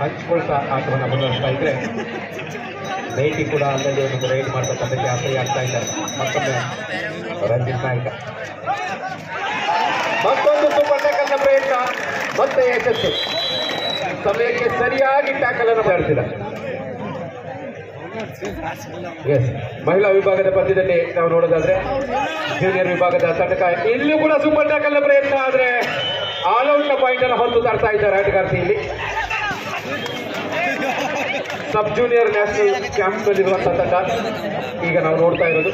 ಹಂಚ್ಕೊಳ್ತಾ ಆಟವನ್ನು ಮುಂದುವರಿಸ್ತಾ ಇದ್ರೆ ರೈಟಿ ಕೂಡ ಅಲ್ಲಲ್ಲಿ ಒಂದು ರೈಡ್ ಮಾಡ್ತಕ್ಕಂಥಕ್ಕೆ ಆಸರೆ ಆಗ್ತಾ ಇದ್ದಾರೆ. ಮತ್ತೊಮ್ಮೆ ರಂಜಿತ್ ನಾಯಕ. ಮತ್ತೊಂದು ಸೂಪರ್ ಟ್ಯಾಕಲ್ನ ಪ್ರಯತ್ನ. ಮತ್ತೆ ಯಶಸ್ಸು. ಸಮಯಕ್ಕೆ ಸರಿಯಾಗಿ ಟ್ಯಾಕಲ್ ಅನ್ನು ಮಾಡ್ತಿದ್ದಾರೆ ಎಸ್ ಮಹಿಳಾ ವಿಭಾಗದ ಪದ್ಯದಲ್ಲಿ ನಾವು ನೋಡೋದಾದ್ರೆ ಜೂನಿಯರ್ ವಿಭಾಗದ ತಂಡಕ ಇಲ್ಲೂ ಕೂಡ ಸೂಪರ್ ಟ್ಯಾಕಲ್ ಪ್ರಯತ್ನ ಆದ್ರೆ ಆಲ್ ಔಟ್ ಪಾಯಿಂಟ್ ಅನ್ನು ಹೊತ್ತು ತರ್ತಾ ಇದ್ದಾರೆ ಆಟಗಾರ್ತಿ ಇಲ್ಲಿ. ಸಬ್ ಜೂನಿಯರ್ ನ್ಯಾಷನಲ್ ಕ್ಯಾಂಪ್ ನಲ್ಲಿರುವಂತಹ ತಂಡ ಈಗ ನಾವು ನೋಡ್ತಾ ಇರೋದು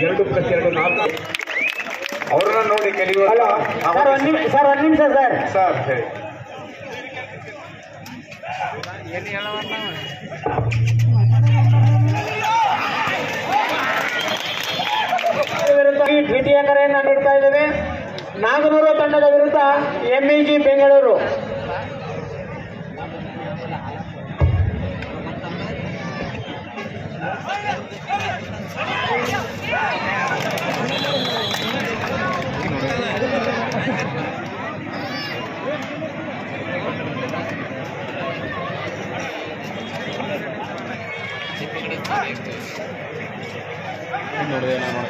ಎರಡು ಪ್ಲಸ್ ಎರಡು ನಾಲ್ಕು. ಅವರನ್ನ ನೋಡಿ ಕಲಿಯುವ ಸರ್ ಒಂದು ನಿಮಿಷ ಸರ್ ಒಂದು ನಿಮಿಷ ಸರ್. ಸರ್ ಹೇಳಿ. ವಿರುದ್ಧ ಈ ದ್ವಿತೀಯ ಕರೆಯನ್ನು ನೀಡ್ತಾ ಇದ್ದೇವೆ. ನಾಗನೂರು ತಂಡದ ವಿರುದ್ಧ ಎಂಇಜಿ ಬೆಂಗಳೂರು ನೋಡಿದೆ ನಾನು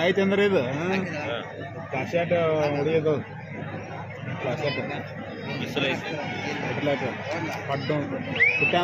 ಐತೆ ಅಂದ್ರೆ ಇದು ಕಾಶಾಟ ಹೊಡಿಯೋದು ಕ್ಲಾಶಾಟ್ ಐತೆ ಪಡ್ಡು. ಪುಟ್ಟ